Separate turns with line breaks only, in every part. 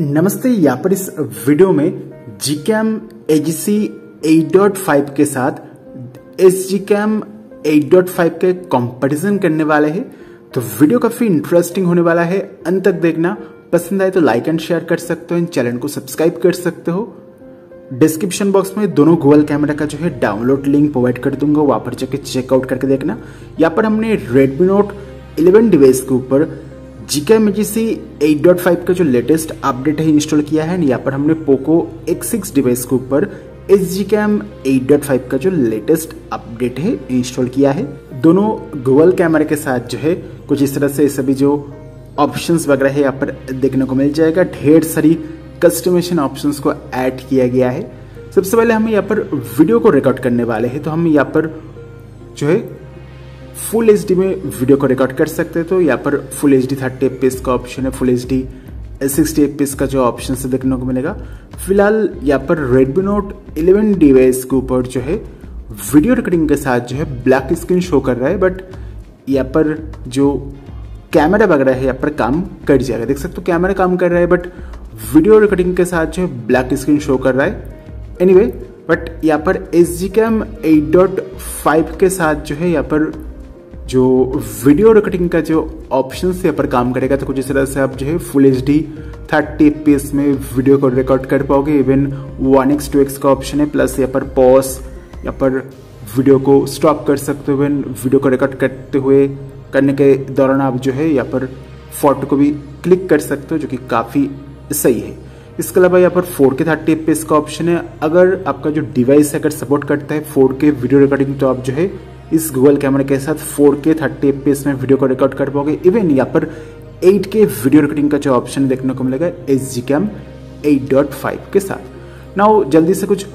नमस्ते यहाँ पर इस वीडियो में GCam AGC eight dot five के साथ S GCam eight dot five के कंपैरिजन करने वाले हैं। तो वीडियो काफ़ी इंटरेस्टिंग होने वाला है। अंत तक देखना। पसंद आए तो लाइक एंड शेयर कर सकते हो। चैनल को सब्सक्राइब कर सकते हो। डिस्क्रिप्शन बॉक्स में दोनों गूगल कैमरा का जो है डाउनलोड लिंक प्रोवाइड कर दूँगा। वहाँ पर जाके चेकआउट करके देखना। यहाँ पर हमने रेडमी नोट 11 डिवाइस के ऊपर जीके मेजिसी 8.5 का जो लेटेस्ट अपडेट है इंस्टॉल किया है, यहाँ पर हमने पोको X6 डिवाइस के ऊपर एस जी कैम एट का जो लेटेस्ट अपडेट है इंस्टॉल किया है। दोनों गूगल कैमरा के साथ जो है, कुछ इस तरह से सभी जो ऑप्शंस वगैरह है, यहाँ पर देखने को मिल जाएगा। ढेर सारी कस्टमेशन ऑप्शंस को ऐड किया गया है। सबसे पहले हम यहाँ पर वीडियो को रिकॉर्ड करने वाले हैं तो हम यहाँ पर जो है फुल एचडी में वीडियो को रिकॉर्ड कर सकते तो यहाँ पर full H D thirty F का ऑप्शन है full H D sixty F का जो ऑप्शन से देखने को मिलेगा। फ़िलहाल यहाँ पर रेडमी नोट 11 डिवाइस के ऊपर जो है वीडियो रिकॉर्डिंग के साथ जो है ब्लैक स्क्रीन शो कर रहा है बट यहाँ पर जो कैमरा वगैरह है यहाँ पर काम कर जाएगा। देख सकते हो कैमरा काम कर रहा है बट वीडियो रिकॉर्डिंग के साथ जो है ब्लैक स्क्रीन शो कर रहा है। एनीवे anyway, बट यहाँ पर S GCam eight dot five के साथ जो है यहाँ पर जो वीडियो रिकॉर्डिंग का जो ऑप्शन से यहाँ पर काम करेगा तो कुछ इस तरह से आप जो है full H D thirty F में वीडियो को रिकॉर्ड कर पाओगे। Even one X two X का ऑप्शन है प्लस यहाँ पर पॉज यहाँ पर वीडियो को स्टॉप कर सकते हो। इवन वीडियो को रिकॉर्ड करते हुए, करने के दौरान आप जो है यहाँ पर फ़ोटो को भी क्लिक कर सकते हो, जो कि काफ़ी सही है। इसके अलावा यहाँ पर फोर के थर्टी एफ़ का ऑप्शन है। अगर आपका जो डिवाइस है अगर सपोर्ट करता है फोर के वीडियो रिकॉर्डिंग तो आप जो है इस गूगल कैमरा के साथ 4K 30 एफ़ में वीडियो को रिकॉर्ड कर पाओगे। इवन यहाँ पर 8K वीडियो रिकॉर्डिंग का जो ऑप्शन देखने को मिलेगा एस जी कैम एट के साथ। नाउ जल्दी से कुछ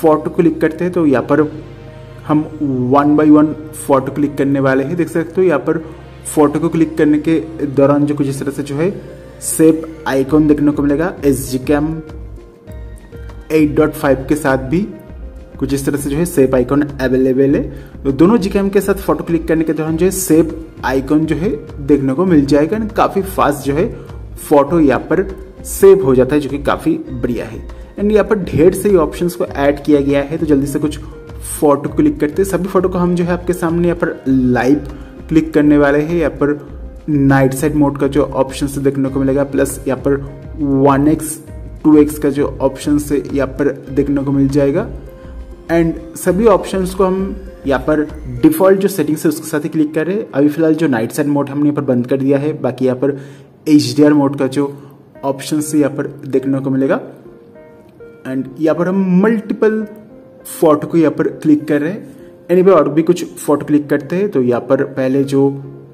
फ़ोटो क्लिक करते हैं तो यहाँ पर हम one by one photo click करने वाले हैं। देख सकते हो, यहाँ पर फ़ोटो को क्लिक करने के दौरान जो कुछ इस तरह से जो है सेप आइकॉन देखने को मिलेगा S G cam eight dot five के साथ भी। कुछ इस तरह से जो है सेप आइकॉन अवेलेबल है। तो दोनों जीकेम के साथ फ़ोटो क्लिक करने के दौरान जो है सेप आइकॉन जो है देखने को मिल जाएगा एंड काफ़ी फास्ट जो है फ़ोटो यहाँ पर सेव हो जाता है, जो कि काफ़ी बढ़िया है। एंड यहाँ पर ढेर से ऑप्शंस को ऐड किया गया है तो जल्दी से कुछ फ़ोटो क्लिक करते हैं। सभी फ़ोटो को हम जो है आपके सामने यहाँ पर लाइव क्लिक करने वाले हैं। यहाँ पर नाइट साइड मोड का जो ऑप्शन देखने को मिलेगा प्लस यहाँ पर वन एक्स टू एक्स का जो ऑप्शन से यहाँ पर देखने को मिल जाएगा। एंड सभी ऑप्शंस को हम यहाँ पर डिफ़ॉल्ट जो सेटिंग्स है उसके साथ ही क्लिक कर रहे हैं अभी फ़िलहाल जो नाइट साइड मोड हमने यहाँ पर बंद कर दिया है बाकी यहाँ पर एच डी आर मोड का जो ऑप्शन से यहाँ पर देखने को मिलेगा एंड यहाँ पर हम मल्टीपल फ़ोटो को यहाँ पर क्लिक कर रहे हैं एनी anyway, और भी कुछ फ़ोटो क्लिक करते हैं तो यहाँ पर पहले जो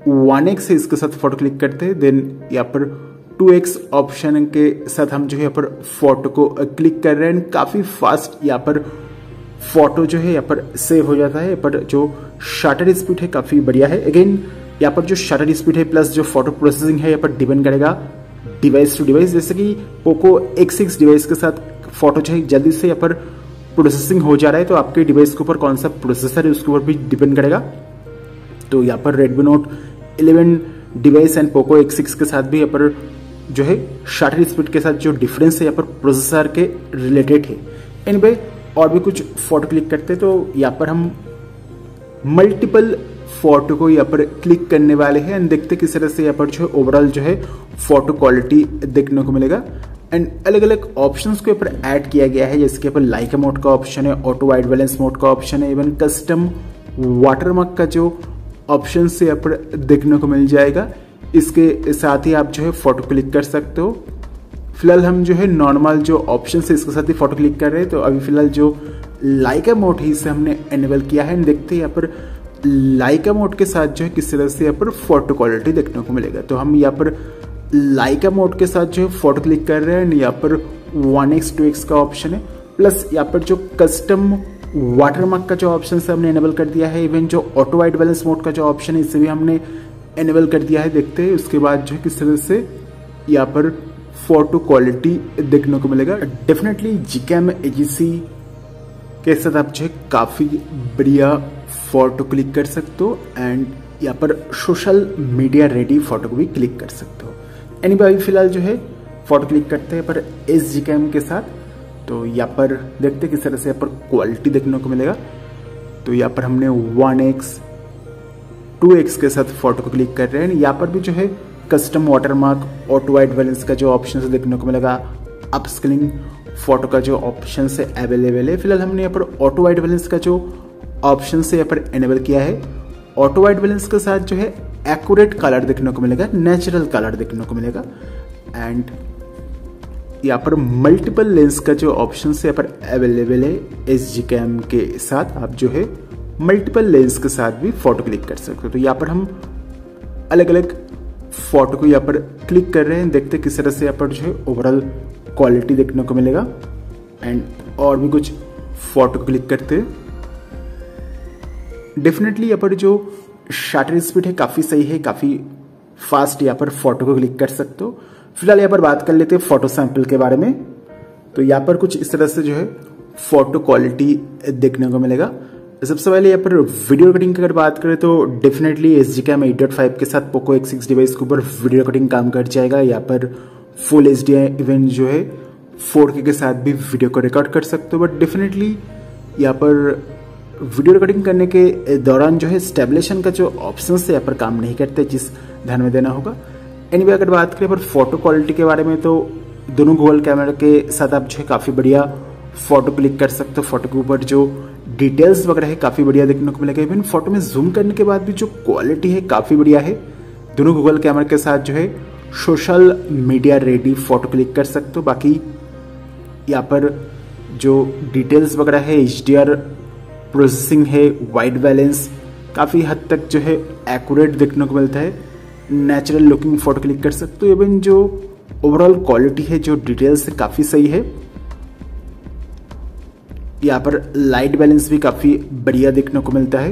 वन एक्स है इसके साथ फ़ोटो क्लिक करते हैं देन यहाँ पर टू एक्स ऑप्शन के साथ हम जो है यहाँ पर फ़ोटो को क्लिक कर रहे हैं एंड काफ़ी फास्ट यहाँ पर फ़ोटो जो है यहाँ पर सेव हो जाता है पर जो शटर स्पीड है काफ़ी बढ़िया है। अगेन यहाँ पर जो शटर स्पीड है प्लस जो फ़ोटो प्रोसेसिंग है, यहाँ पर डिपेंड करेगा डिवाइस टू डिवाइस जैसे कि पोको एक्स सिक्स डिवाइस के साथ फ़ोटो जो है जल्दी से यहाँ पर प्रोसेसिंग हो जा रहा है तो आपके डिवाइस के ऊपर कौन सा प्रोसेसर है, उसके ऊपर भी डिपेंड करेगा। तो यहाँ पर Redmi note 11 device and Poco X six के साथ भी यहाँ पर जो है शटर स्पीड के साथ जो डिफरेंस है, यहाँ पर प्रोसेसर के रिलेटेड है। एनीवे और भी कुछ फ़ोटो क्लिक करते तो यहाँ पर हम मल्टीपल फ़ोटो को यहाँ पर क्लिक करने वाले हैं एंड देखते किस तरह से यहाँ पर जो है ओवरऑल जो है फ़ोटो क्वालिटी देखने को मिलेगा। एंड अलग अलग ऑप्शंस को यहाँ पर ऐड किया गया है, जैसे कि यहाँ पर लाइका मोड का ऑप्शन है ऑटो वाइड बैलेंस मोड का ऑप्शन है इवन कस्टम वाटरमार्क का जो ऑप्शन से यहाँ पर देखने को मिल जाएगा। इसके साथ ही आप जो है फ़ोटो क्लिक कर सकते हो। फ़िलहाल हम जो है नॉर्मल जो ऑप्शन है, इसके साथ ही फ़ोटो क्लिक कर रहे हैं। तो अभी फ़िलहाल जो लाइका मोड है, इसे हमने एनेबल किया है। देखते हैं यहाँ पर लाइका मोड के साथ जो है किस तरह से यहाँ पर फ़ोटो क्वालिटी देखने को मिलेगा। तो हम यहाँ पर लाइका मोड के साथ जो है फ़ोटो क्लिक कर रहे हैं यहाँ पर वन एक्स टू एक्स का ऑप्शन है। प्लस यहाँ पर जो कस्टम वाटरमार्क का जो ऑप्शन है हमने एनेबल कर दिया है इवन जो ऑटो वाइट बैलेंस मोड का जो ऑप्शन है, इसे भी हमने एनेबल कर दिया है। देखते हैं उसके बाद जो है किस तरह से यहाँ पर फ़ोटो क्वालिटी देखने को मिलेगा। डेफिनेटली जीकैम एजीसी के साथ आप जो है काफ़ी बढ़िया फ़ोटो क्लिक कर सकते हो एंड यहाँ पर सोशल मीडिया रेडी फ़ोटो को भी क्लिक कर सकते हो। एनी भाई फ़िलहाल जो है फ़ोटो क्लिक करते हैं पर एस जी के साथ। तो यहाँ पर देखते किस तरह से यहाँ पर क्वालिटी देखने को मिलेगा। तो यहाँ पर हमने वन एक्स टू एक्स के साथ फ़ोटो को क्लिक कर रहे हैं। यहाँ पर भी जो है custom watermark auto white balance का जो ऑप्शन देखने को मिलेगा अपस्किलिंग फ़ोटो का जो ऑप्शन अवेलेबल है। फ़िलहाल हमने यहाँ पर ऑटो वाइट बैलेंस का जो ऑप्शन से यहाँ पर एनेबल किया है। ऑटो वाइट बैलेंस के साथ जो है एक्यूरेट कलर देखने को मिलेगा नेचुरल कलर देखने को मिलेगा। एंड यहाँ पर मल्टीपल लेंस का जो ऑप्शन है यहाँ पर अवेलेबल है एस जी कैम के साथ। आप जो है मल्टीपल लेंस के साथ भी फ़ोटो क्लिक कर सकते हो। तो यहाँ पर हम अलग अलग फ़ोटो को यहाँ पर क्लिक कर रहे हैं। देखते किस तरह से यहाँ पर जो है ओवरऑल क्वालिटी देखने को मिलेगा। एंड और भी कुछ फ़ोटो को क्लिक करते डेफिनेटली यहाँ पर जो शटर स्पीड है काफ़ी सही है, काफ़ी फास्ट यहाँ पर फ़ोटो को क्लिक कर सकते हो। फ़िलहाल यहाँ पर बात कर लेते हैं फ़ोटो सैंपल के बारे में। तो यहाँ पर कुछ इस तरह से जो है फ़ोटो क्वालिटी देखने को मिलेगा। सबसे पहले यहाँ पर वीडियो रिकॉर्डिंग की अगर बात करें तो definitely S G cam eight dot five के साथ पोको एक्स सिक्स डिवाइस के ऊपर वीडियो रिकॉर्डिंग काम कर जाएगा। यहाँ पर फुल एच डी इवेंट जो है फोर के, के साथ भी वीडियो को रिकॉर्ड कर सकते हो। बट डेफिनेटली यहाँ पर वीडियो रिकॉर्डिंग करने के दौरान जो है स्टेबलेशन का जो ऑप्शन है यहाँ पर काम नहीं करते जिस ध्यान में देना होगा। एनी anyway, अगर बात करें पर फ़ोटो क्वालिटी के बारे में तो दोनों गूगल कैमरा के साथ आप जो है काफ़ी बढ़िया फ़ोटो क्लिक कर सकते हो। फ़ोटो के ऊपर जो डिटेल्स वगैरह है, काफ़ी बढ़िया देखने को मिलेगा। इवन फ़ोटो में जूम करने के बाद भी जो क्वालिटी है, काफ़ी बढ़िया है। दोनों गूगल कैमरा के साथ जो है social media ready photo click कर सकते हो। बाकी यहाँ पर जो डिटेल्स वगैरह है एचडीआर प्रोसेसिंग है वाइट बैलेंस काफ़ी हद तक जो है एक्यूरेट देखने को मिलता है। नेचुरल लुकिंग फ़ोटो क्लिक कर सकते हो। इवन जो ओवरऑल क्वालिटी है, जो डिटेल्स है, काफ़ी सही है। यहाँ पर लाइट बैलेंस भी काफ़ी बढ़िया देखने को मिलता है।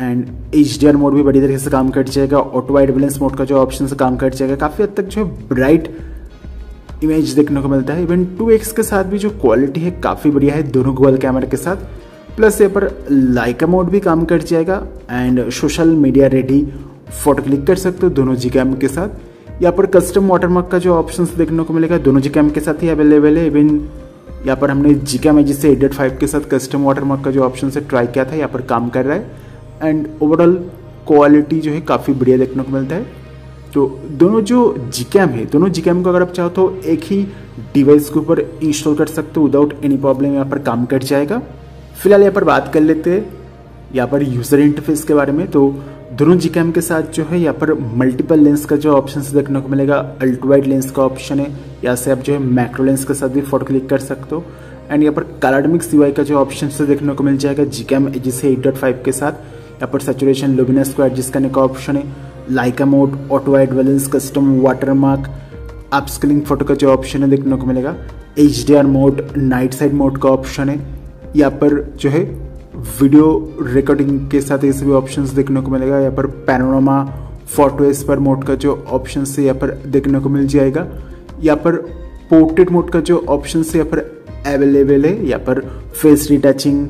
एंड एच डी मोड भी बड़ी तरीके से काम कर जाएगा। ऑटो वाइट बैलेंस मोड का जो ऑप्शन से काम कर जाएगा, काफ़ी हद तक जो है ब्राइट इमेज देखने को मिलता है। इवन टू एक्स के साथ भी जो क्वालिटी है, काफ़ी बढ़िया है दोनों गूगल कैमरा के साथ। प्लस यहाँ पर लाइका मोड भी काम कर जाएगा। And social media ready photo click कर सकते हो दोनों जी कैम के साथ। यहाँ पर कस्टम वाटरमार्क का जो ऑप्शन देखने को मिलेगा, दोनों जी कैम के साथ ही अवेलेबल है। इवन यहाँ पर हमने जी कैम एजी से एडेड फाइव के साथ कस्टम वाटर वाटरमार्क का जो ऑप्शन है ट्राई किया था, यहाँ पर काम कर रहा है। एंड ओवरऑल क्वालिटी जो है काफ़ी बढ़िया देखने को मिलता है। तो दोनों जो जी कैम है, दोनों जी कैम को अगर आप चाहो तो एक ही डिवाइस के ऊपर इंस्टॉल कर सकते हो विदाउट एनी प्रॉब्लम यहाँ पर काम कर जाएगा। फ़िलहाल यहाँ पर बात कर लेते हैं, यहाँ पर यूज़र इंटरफेस के बारे में। तो दोनों जी के साथ जो है, यहाँ पर मल्टीपल लेंस का जो ऑप्शन देखने को मिलेगा अल्ट्राइड लेंस का ऑप्शन है या से आप जो है मैक्रो लेंस के साथ भी फ़ोटो क्लिक कर सकते हो। एंड यहाँ पर कलाडमिक सीवाई का जो ऑप्शन से देखने को मिल जाएगा जी कैम जिसे एट के साथ। यहाँ पर सेचुरेशन लोबिनस को एडजस्ट करने का ऑप्शन है Leica mode auto white balance custom watermark upscaling photo का जो ऑप्शन है देखने को मिलेगा। HDR mode night sight mode का ऑप्शन है। यहाँ पर जो है वीडियो रिकॉर्डिंग के साथ ये सभी ऑप्शन देखने को मिलेगा यहाँ पर पैनोरामा फ़ोटो एस्पर मोड का जो ऑप्शन है यहाँ पर देखने को मिल जाएगा यहाँ पर पोर्ट्रेट मोड का जो ऑप्शन है यहाँ पर अवेलेबल है यहाँ पर फेस रिटचिंग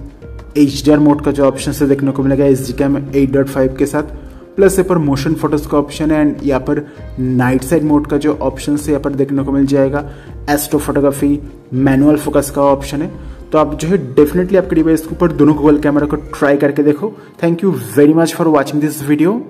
एच मोड का जो ऑप्शन है देखने को मिलेगा S D cam eight dot five के साथ। प्लस यहाँ पर मोशन फ़ोटोज़ का ऑप्शन है एंड यहाँ पर नाइट साइड मोड का जो ऑप्शन है, यहाँ पर देखने को मिल जाएगा। एस्ट्रो फोटोग्राफी मैनुअल फोकस का ऑप्शन है। तो आप जो है डेफिनेटली आपके डिवाइस के ऊपर दोनों गूगल कैमरा को ट्राई करके देखो। Thank you very much for watching this video